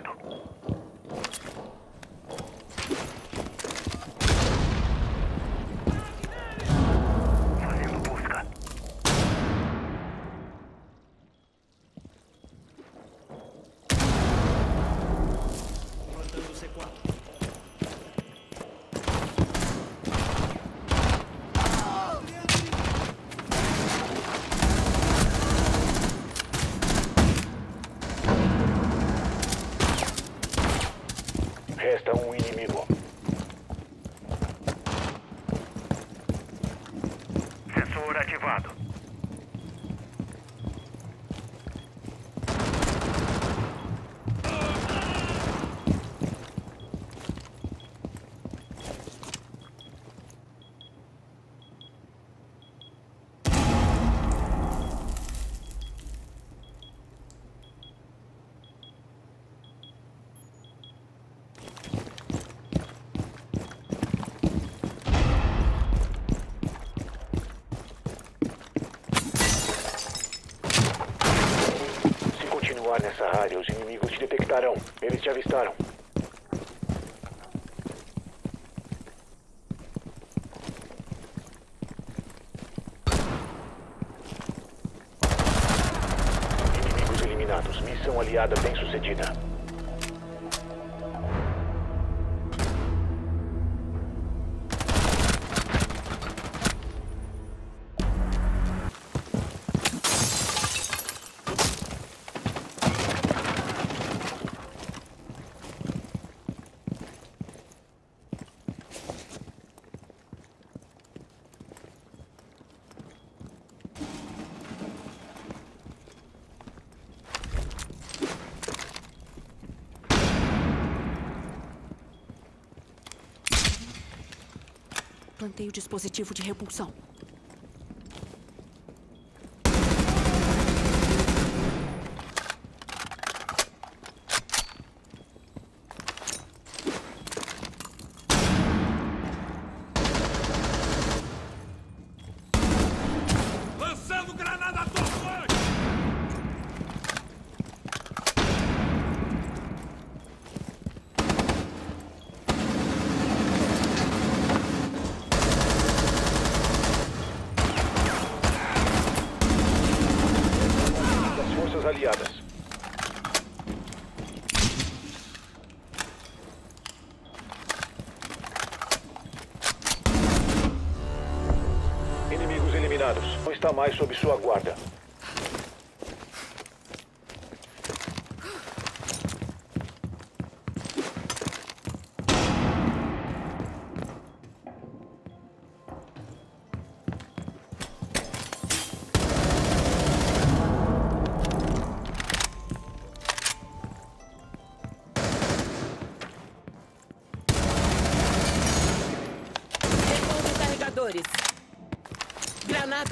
ード detectarão. Eles te avistaram. Inimigos eliminados. Missão aliada bem sucedida. Plantei o dispositivo de repulsão. Lançando granada torçante! Das forças aliadas. Inimigos eliminados. Não está mais sob sua guarda.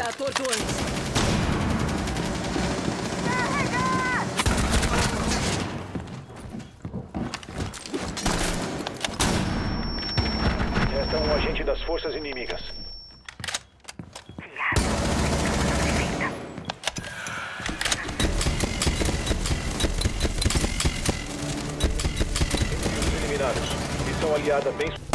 Granada atordoante. Resta um agente das forças inimigas. Eliminados. Missão aliada bem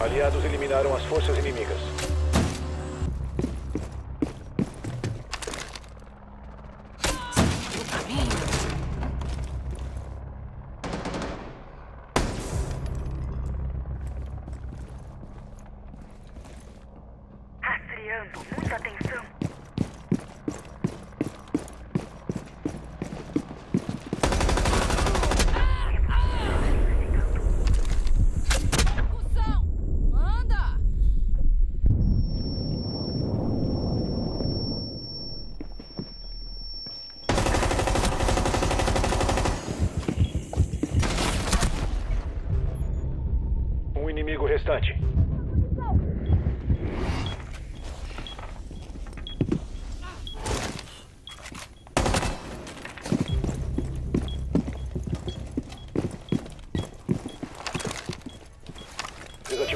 Aliados eliminaram as forças inimigas.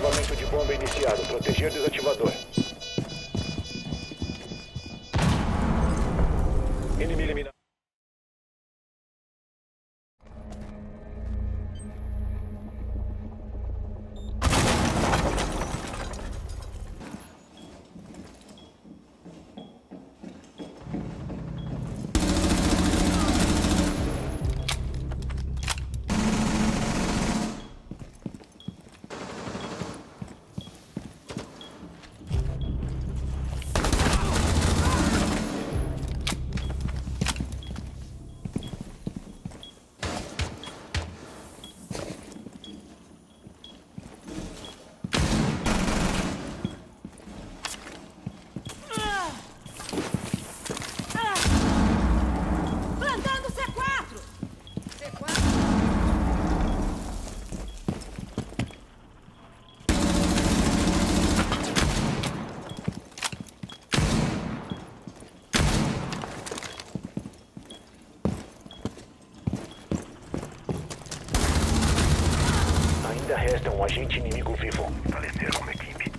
Desativamento de bomba iniciado. Proteger desativador. Inimigo eliminado. Agente inimigo vivo. Falecer como equipe.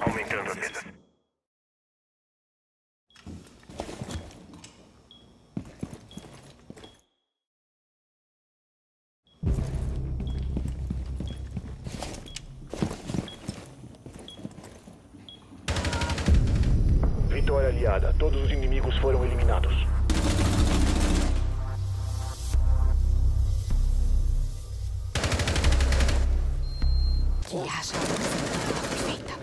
Aumentando a vida. Vitória aliada. Todos os inimigos foram eliminados. Que haja perfeita.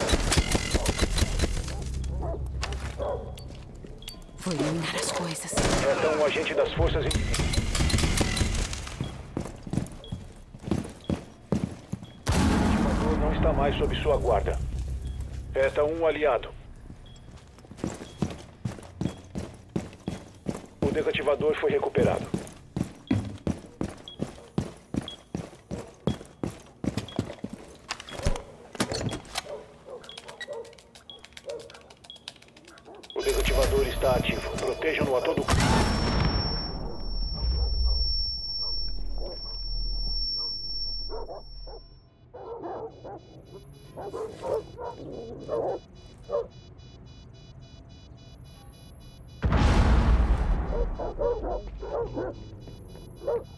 Vou eliminar as coisas. Resta um agente das forças. O não está mais sob sua guarda. Resta um aliado. O desativador foi recuperado. O desativador está ativo. Protejam-no a todo custo. Inimigos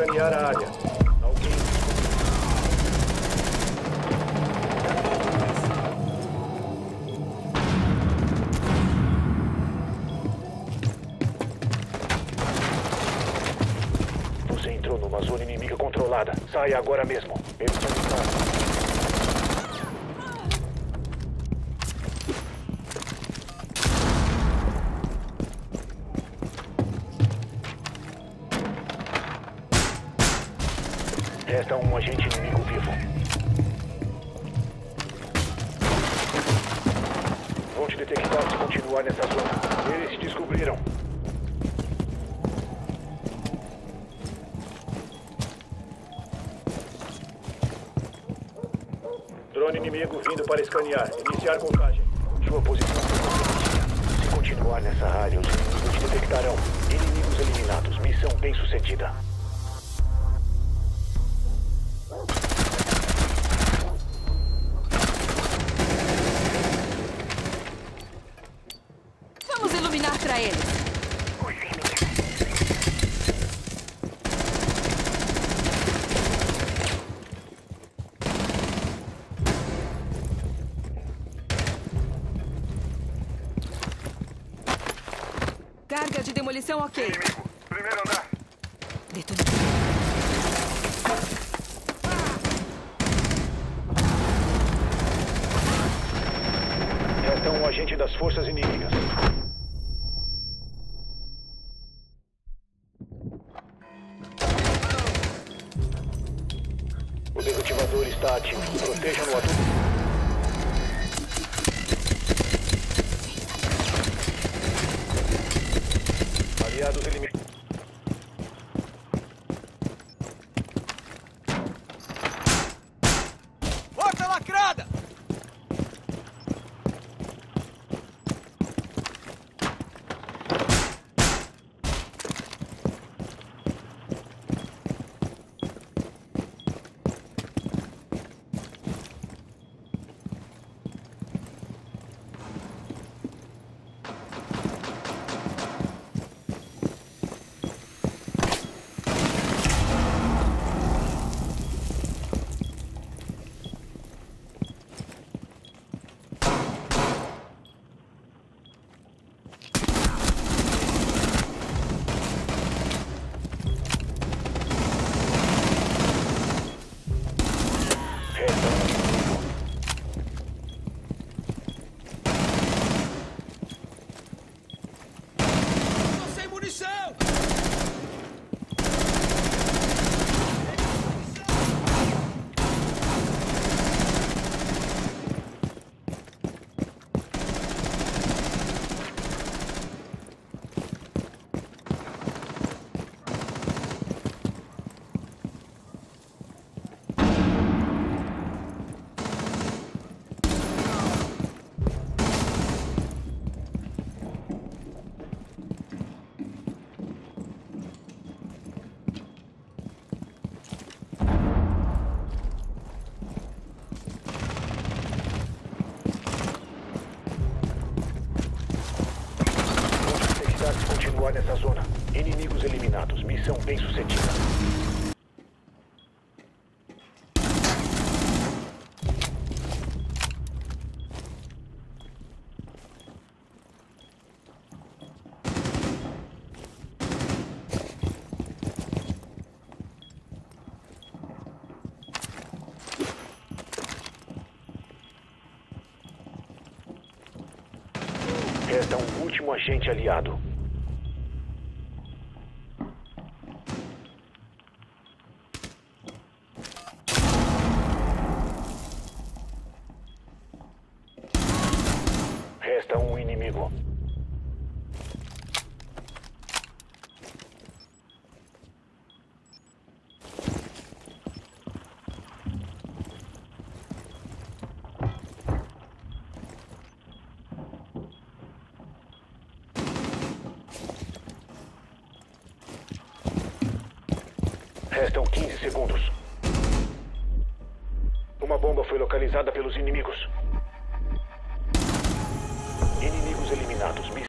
escanear a área. Alguém... Você entrou numa zona inimiga controlada. Saia agora mesmo. Eles estão... inimigo vindo para escanear. Iniciar contagem. Sua posição foi. Se continuar nessa área, os inimigos te detectarão. Inimigos eliminados. Missão bem sucedida. Vamos iluminar pra eles. Demolição ok. Inimigo. Primeiro andar. Detonador. Resta um agente das forças inimigas. O desativador está ativo. Protejam-no a todo Aliados eliminados. Nessa zona. Inimigos eliminados. Missão bem sucedida. Resta um último agente aliado. Resta um inimigo. Restam 15 segundos. Uma bomba foi localizada pelos inimigos.